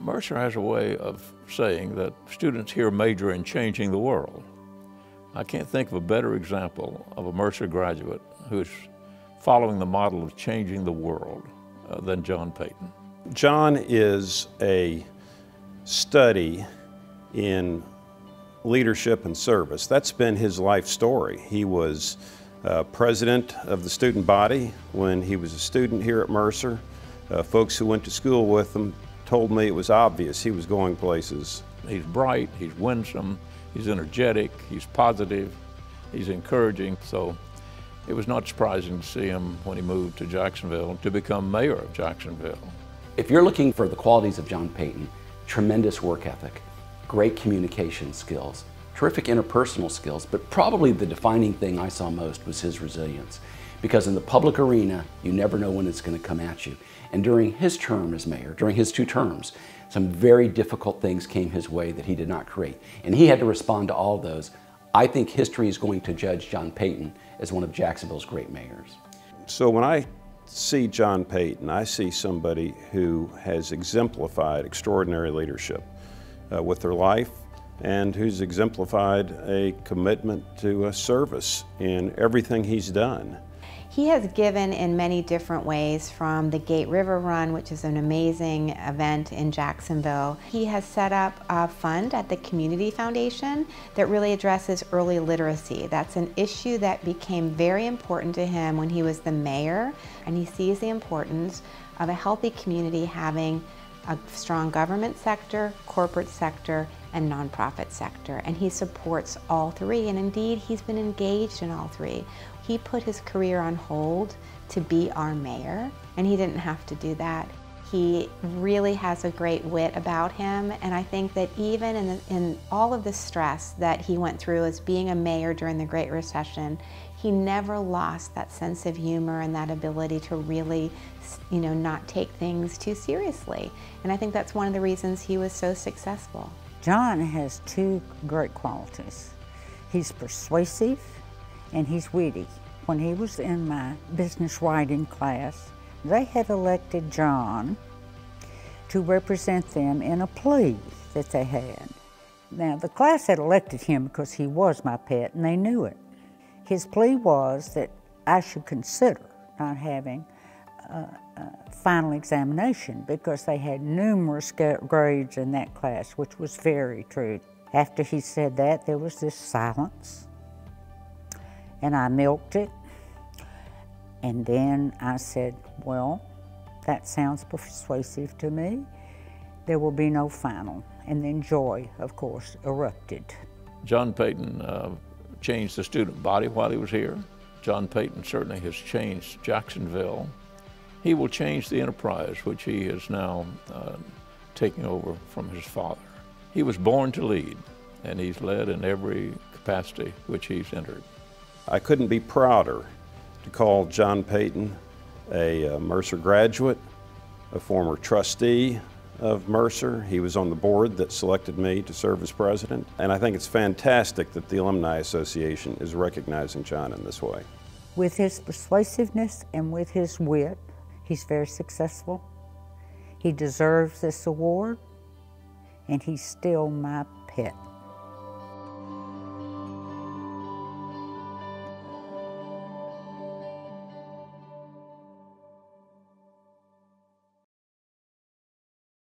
Mercer has a way of saying that students here major in changing the world. I can't think of a better example of a Mercer graduate who's following the model of changing the world uh, than John Peyton. John is a study in leadership and service. That's been his life story. He was uh, president of the student body when he was a student here at Mercer. Uh, folks who went to school with him told me it was obvious he was going places. He's bright, he's winsome, he's energetic, he's positive, he's encouraging. So it was not surprising to see him when he moved to Jacksonville to become mayor of Jacksonville. If you're looking for the qualities of John Peyton, tremendous work ethic, great communication skills, terrific interpersonal skills, but probably the defining thing I saw most was his resilience. Because in the public arena, you never know when it's going to come at you. And during his term as mayor, during his two terms, some very difficult things came his way that he did not create. And he had to respond to all those. I think history is going to judge John Peyton as one of Jacksonville's great mayors. So when I see John Peyton, I see somebody who has exemplified extraordinary leadership uh, with their life and who's exemplified a commitment to a service in everything he's done. He has given in many different ways from the Gate River Run, which is an amazing event in Jacksonville. He has set up a fund at the Community Foundation that really addresses early literacy. That's an issue that became very important to him when he was the mayor, and he sees the importance of a healthy community having a strong government sector, corporate sector, and nonprofit sector. And he supports all three, and indeed, he's been engaged in all three. He put his career on hold to be our mayor, and he didn't have to do that. He really has a great wit about him, and I think that even in, the, in all of the stress that he went through as being a mayor during the Great Recession, he never lost that sense of humor and that ability to really, you know, not take things too seriously. And I think that's one of the reasons he was so successful. John has two great qualities. He's persuasive and he's witty. When he was in my business writing class, they had elected John to represent them in a plea that they had. Now, the class had elected him because he was my pet, and they knew it. His plea was that I should consider not having a, a final examination because they had numerous grades in that class, which was very true. After he said that, there was this silence and I milked it. And then I said, well, that sounds persuasive to me. There will be no final. And then joy, of course, erupted. John Peyton uh, changed the student body while he was here. John Peyton certainly has changed Jacksonville. He will change the enterprise, which he is now uh, taking over from his father. He was born to lead, and he's led in every capacity which he's entered. I couldn't be prouder to call John Peyton a uh, Mercer graduate, a former trustee of Mercer. He was on the board that selected me to serve as president. And I think it's fantastic that the Alumni Association is recognizing John in this way. With his persuasiveness and with his wit, he's very successful. He deserves this award, and he's still my pet.